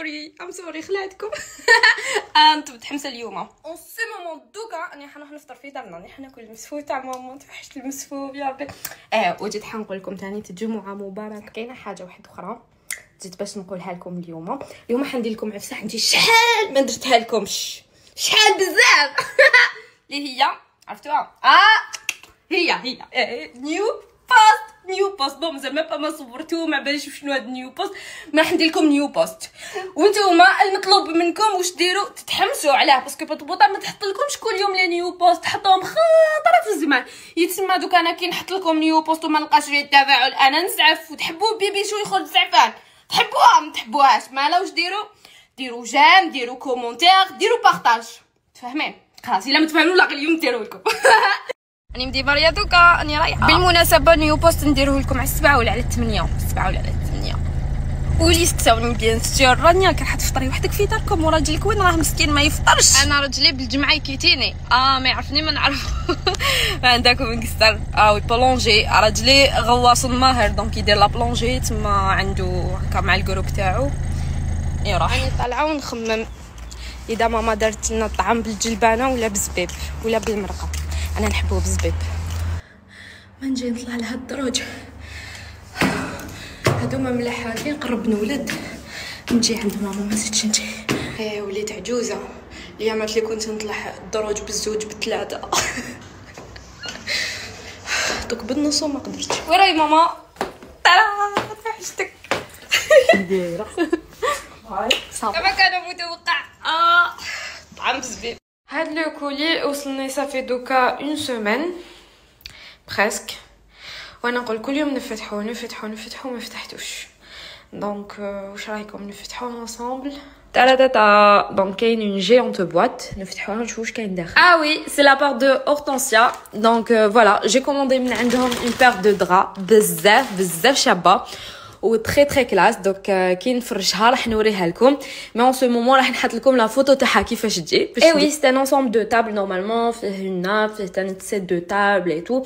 sorry I'm sorry خلعتكم. أنتم متحمسه اليوم. en ce moment دوكا إني حنروح نفطر في دارنا. راني حناكل المسفوف. تاع ماما توحشت المسفوف. يا ربي. آه وجيت حنقول لكم ثاني تجمعة مبارك. كاينة حاجة واحدة أخرى. جيت باش نقولها لكم اليوم. اليوم حندير لكم عفسة. عندي شحال ما درتها لكمش شحال بزاف. اللي هي عرفتوها؟ آه هي هي. new post new post bon زعما با ما صورتو ما باليش شنو هاد new post ما حندير لكم new post وانتوما المطلوب منكم واش ديروا تتحمسوا عليه parce que بطبوطه ما تحط لكمش كل يوم لي new post حطوهم خاطره في الزمان يتسمى دوك أنا كي نحط لكم new post وما نلقاش فيه التفاعل أنا نزعف وتحبوا bébé chou يخرج زعفان تحبوها ما تحبوهاش ما واش ديروا ديروا j'aime ديروا commentaire ديروا partage فاهمين خلاص الا متفاهمين لا اليوم نديرو لكم راني مديبه ريا دوكا راني رايحة. بالمناسبة new post نديروه لكم على السبعة ولا على الثمانية؟ السبعة ولا على الثمانية. ولي استوني بيان سور راني كنحط تفطري وحدك في داركم وراجلك وين راه مسكين ما يفطرش؟ أنا راجلي بالجمعة يكيتيني آه ما يعرفني ما نعرف. عندكم نكستر آه وي بولونجي راجلي غواص ماهر دونك يدير لا بلونجي تما عنده هكا مع الجروب تاعو. يروح. راني طالعة ونخمم. إذا ماما دارت لنا الطعام بالجلبانة ولا بالزبيب ولا بالمرقة. أنا نحبو بالزبيب ما نجي نطلع لهاد الدروج هادوما ملحاتين قرب نولد نجي عند ماما ما زدتش نجي. إيه وليت عجوزة. الايامات اللي كنت نطلع الدروج بالزوج بالثلاثة. دوك بالنص وما قدرتش. وراي ماما؟ ترى وحشتك دايرة. كما كان متوقع هاد لو كولي وصلني صافي دوكا اون سيمين بريسك وانا نقول كل يوم نفتحو نفتحو نفتحو ما فتحتوش دونك واش رايكم نفتحوه انصامبل تا تا تا دونك كاين اون جيونت بواط نفتحوها نشوفو واش كاين داخل اه وي سي لا بار دو هورتنسيا دونك فوالا جي كوموندي من عندهم اون بير دو درا بزاف بزاف شابه و تري تري كلاس دونك كي نفرجها راح نوريها لكم مي اون سو مومون راح نحط لكم لا فوتو تاعها كيفاش تجي اي وي سي ان انسومبل دو تابل نورمالمون فيه اون ناب فيه تاني سيت دو تابل اي تو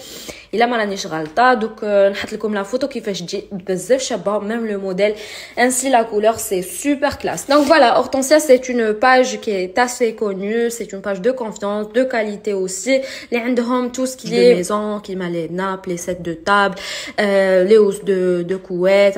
الا ما رانيش غلطه دوك نحط لكم لا فوتو كيفاش تجي بزاف شابه ميم لو موديل ainsi la couleur c'est super classe donc voilà Hortensia c'est une page qui est assez connue c'est une page de confiance de qualité aussi les عندهم tout ce qui est maison qui m'a les nappes les sets de table euh, les hausses de de couettes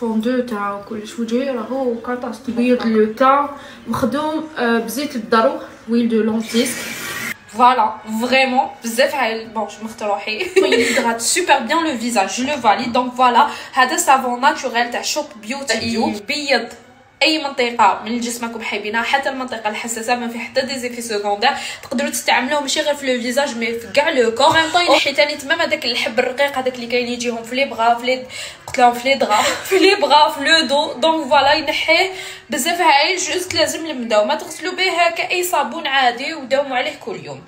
فوندو تاع كلش وجهي راهو كاطاس تبيض لو تان مخدوم بزيت الدرو ويل دو لونتيسك Voilà, vraiment, بزاف عال bon je مخت روحي il hydrate super bien le visage, je le valide donc voilà هذا savon naturel تاع شوب بيوتي يبيض أي منطقة من جسمكم حابينها حتى المنطقة الحساسه ما في حتى des effets secondaires تقدروا تستعملوه ماشي غير في le visage mais في كاع le corps. même temps ينحي ثاني تمام هذاك الحب الرقيق هذاك اللي كاين يجيهم في les bras في les قلت لهم في les bras في les bras في le dos. donc voilà ينحيه بزاف هايل juste لازم نبداو. ما تغسلوا به كاي صابون عادي وداوموا عليه كل يوم.